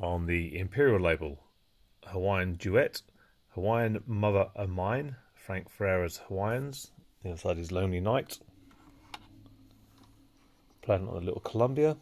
on the Imperial label. Hawaiian Duet, Hawaiian Mother of Mine, Frank Ferera's Hawaiians. The inside is Lonely Night. Playing on the little Columbia.